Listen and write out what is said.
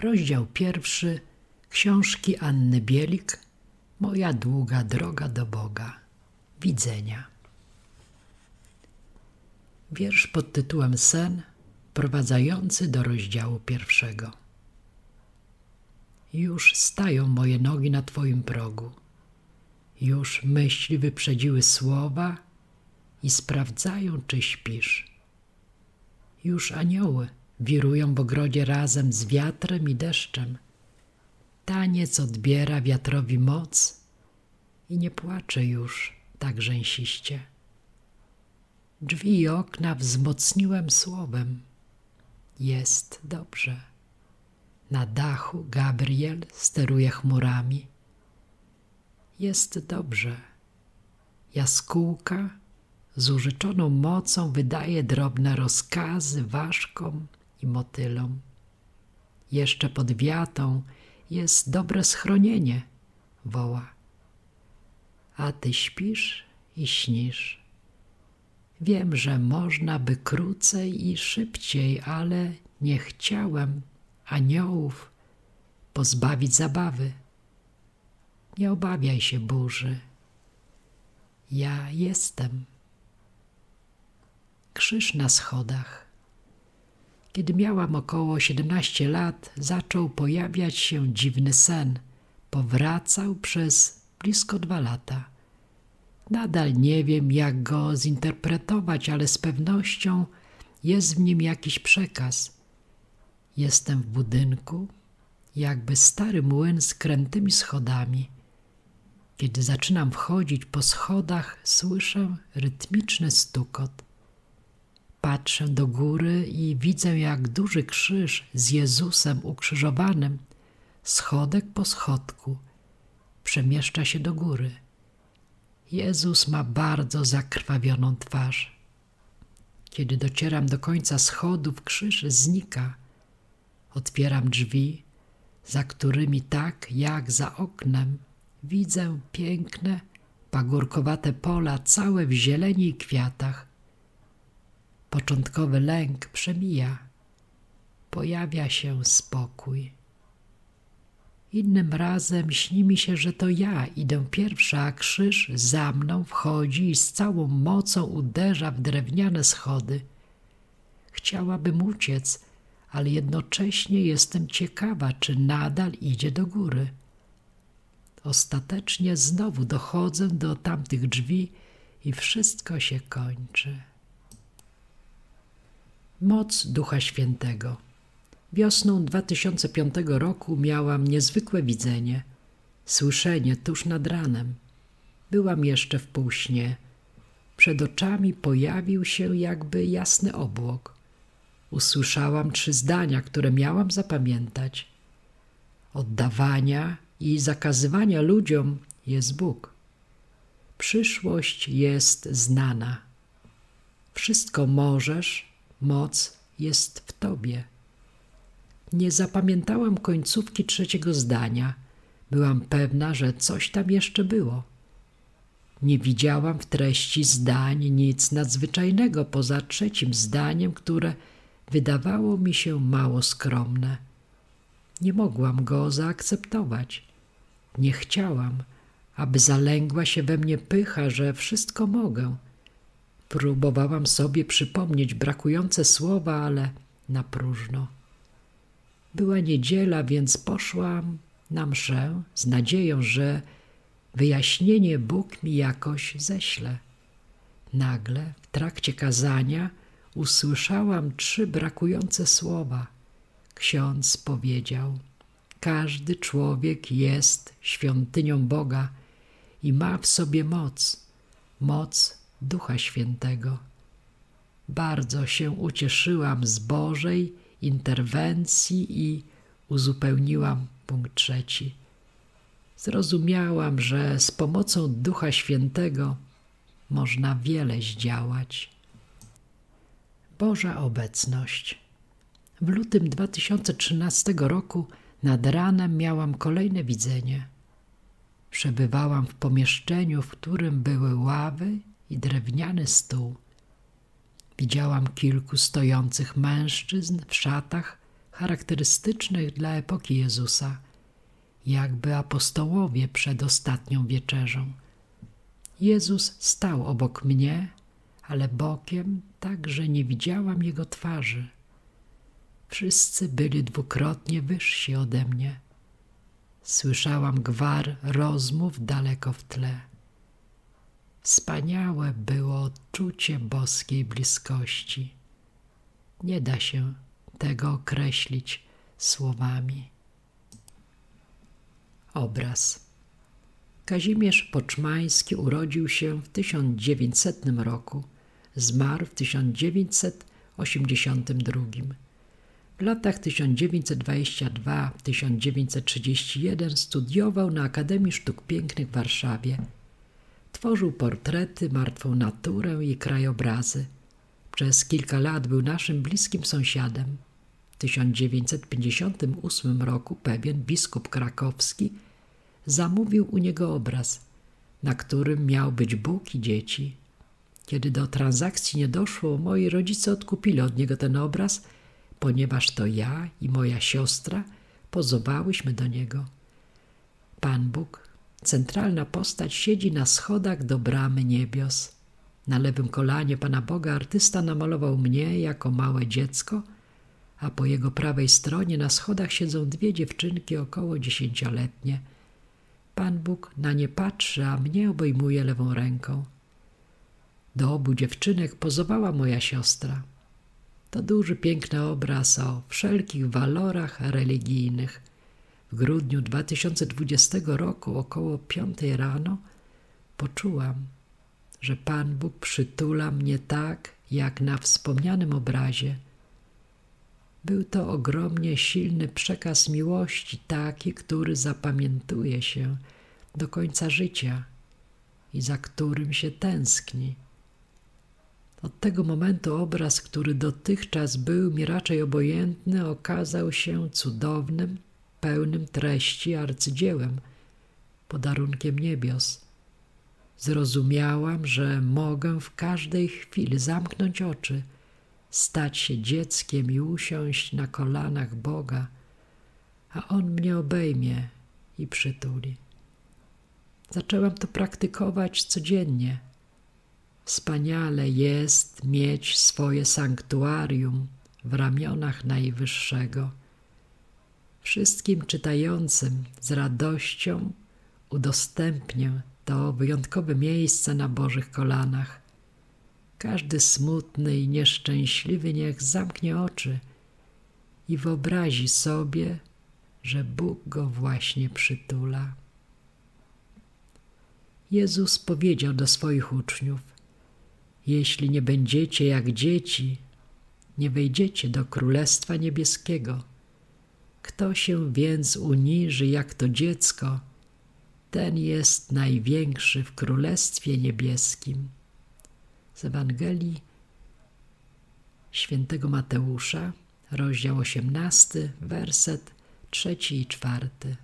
Rozdział pierwszy książki Anny Bielik Moja długa droga do Boga. Widzenia. Wiersz pod tytułem Sen prowadzający do rozdziału pierwszego. Już stają moje nogi na Twoim progu. Już myśli wyprzedziły słowa i sprawdzają, czy śpisz. Już anioły wirują w ogrodzie razem z wiatrem i deszczem. Taniec odbiera wiatrowi moc i nie płacze już tak rzęsiście. Drzwi i okna wzmocniłem słowem. Jest dobrze. Na dachu Gabriel steruje chmurami. Jest dobrze. Jaskółka z użyczoną mocą wydaje drobne rozkazy ważkom i motylom. Jeszcze pod wiatą jest dobre schronienie, woła. A ty śpisz i śnisz. Wiem, że można by krócej i szybciej, ale nie chciałem aniołów pozbawić zabawy. Nie obawiaj się burzy. Ja jestem. Krzyż na schodach. Kiedy miałam około 17 lat, zaczął pojawiać się dziwny sen. Powracał przez blisko dwa lata. Nadal nie wiem, jak go zinterpretować, ale z pewnością jest w nim jakiś przekaz. Jestem w budynku, jakby stary młyn z krętymi schodami. Kiedy zaczynam wchodzić po schodach, słyszę rytmiczny stukot. Patrzę do góry i widzę, jak duży krzyż z Jezusem ukrzyżowanym, schodek po schodku, przemieszcza się do góry. Jezus ma bardzo zakrwawioną twarz. Kiedy docieram do końca schodów, krzyż znika. Otwieram drzwi, za którymi tak jak za oknem widzę piękne, pagórkowate pola, całe w zieleni i kwiatach. Początkowy lęk przemija. Pojawia się spokój. Innym razem śni mi się, że to ja idę pierwsza, a krzyż za mną wchodzi i z całą mocą uderza w drewniane schody. Chciałabym uciec, ale jednocześnie jestem ciekawa, czy nadal idzie do góry. Ostatecznie znowu dochodzę do tamtych drzwi i wszystko się kończy. Moc Ducha Świętego. Wiosną 2005 roku miałam niezwykłe widzenie, słyszenie tuż nad ranem. Byłam jeszcze w półśnie. Przed oczami pojawił się jakby jasny obłok. Usłyszałam trzy zdania, które miałam zapamiętać. Oddawania i zakazywania ludziom jest Bóg. Przyszłość jest znana. Wszystko możesz, moc jest w Tobie. Nie zapamiętałam końcówki trzeciego zdania. Byłam pewna, że coś tam jeszcze było. Nie widziałam w treści zdań nic nadzwyczajnego poza trzecim zdaniem, które wydawało mi się mało skromne. Nie mogłam go zaakceptować. Nie chciałam, aby zalęgła się we mnie pycha, że wszystko mogę. Próbowałam sobie przypomnieć brakujące słowa, ale na próżno. Była niedziela, więc poszłam na mszę z nadzieją, że wyjaśnienie Bóg mi jakoś ześle. Nagle w trakcie kazania usłyszałam trzy brakujące słowa. Ksiądz powiedział: Każdy człowiek jest świątynią Boga i ma w sobie moc, moc Ducha Świętego. Bardzo się ucieszyłam z Bożej interwencji i uzupełniłam punkt trzeci. Zrozumiałam, że z pomocą Ducha Świętego można wiele zdziałać. Boża obecność. W lutym 2013 roku nad ranem miałam kolejne widzenie. Przebywałam w pomieszczeniu, w którym były ławy i drewniany stół. Widziałam kilku stojących mężczyzn w szatach charakterystycznych dla epoki Jezusa, jakby apostołowie przed ostatnią wieczerzą. Jezus stał obok mnie, ale bokiem tak, że nie widziałam Jego twarzy. Wszyscy byli dwukrotnie wyżsi ode mnie. Słyszałam gwar rozmów daleko w tle. Wspaniałe było odczucie boskiej bliskości. Nie da się tego określić słowami. Obraz. Kazimierz Poczmański urodził się w 1900 roku, zmarł w 1982. W latach 1922-1931 studiował na Akademii Sztuk Pięknych w Warszawie. Tworzył portrety, martwą naturę i krajobrazy. Przez kilka lat był naszym bliskim sąsiadem. W 1958 roku pewien biskup krakowski zamówił u niego obraz, na którym miał być Bóg i dzieci. Kiedy do transakcji nie doszło, moi rodzice odkupili od niego ten obraz – ponieważ to ja i moja siostra pozowałyśmy do niego. Pan Bóg, centralna postać, siedzi na schodach do bramy niebios. Na lewym kolanie Pana Boga artysta namalował mnie jako małe dziecko, a po jego prawej stronie na schodach siedzą dwie dziewczynki około dziesięcioletnie. Pan Bóg na nie patrzy, a mnie obejmuje lewą ręką. Do obu dziewczynek pozowała moja siostra. To duży, piękny obraz o wszelkich walorach religijnych. W grudniu 2020 roku około piątej rano poczułam, że Pan Bóg przytula mnie tak, jak na wspomnianym obrazie. Był to ogromnie silny przekaz miłości, taki, który zapamiętuje się do końca życia i za którym się tęskni. Od tego momentu obraz, który dotychczas był mi raczej obojętny, okazał się cudownym, pełnym treści arcydziełem, podarunkiem niebios. Zrozumiałam, że mogę w każdej chwili zamknąć oczy, stać się dzieckiem i usiąść na kolanach Boga, a On mnie obejmie i przytuli. Zaczęłam to praktykować codziennie – Wspaniale jest mieć swoje sanktuarium w ramionach Najwyższego. Wszystkim czytającym z radością udostępnię to wyjątkowe miejsce na Bożych kolanach. Każdy smutny i nieszczęśliwy niech zamknie oczy i wyobrazi sobie, że Bóg go właśnie przytula. Jezus powiedział do swoich uczniów: jeśli nie będziecie jak dzieci, nie wejdziecie do Królestwa Niebieskiego. Kto się więc uniży jak to dziecko, ten jest największy w Królestwie Niebieskim. Z Ewangelii świętego Mateusza, rozdział 18, werset trzeci i czwarty.